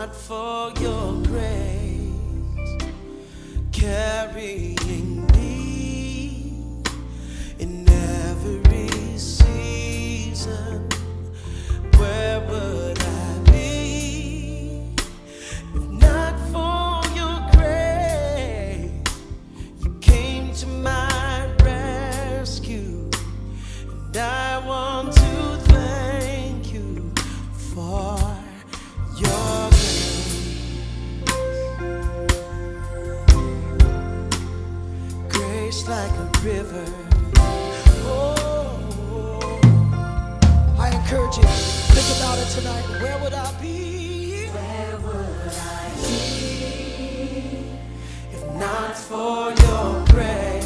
God for your grace, carrying Oh, I encourage you. Think about it tonight. Where would I be? Where would I be if not for your grace?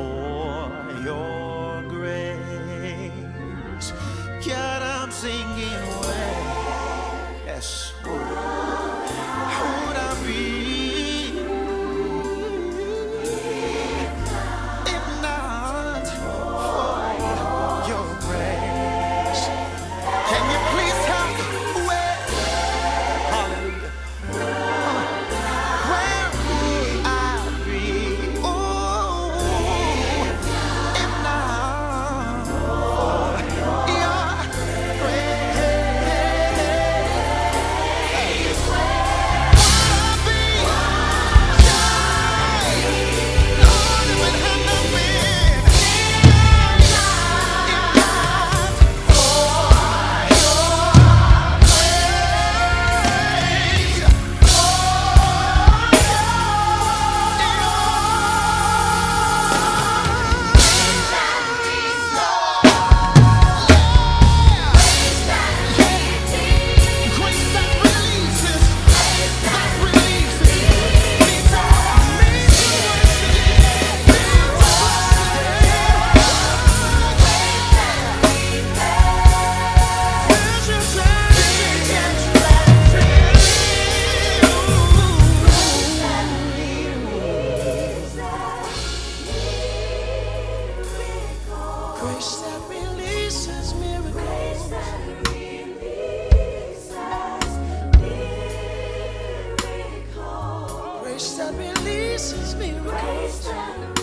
For your grace? God, I'm singing Christian.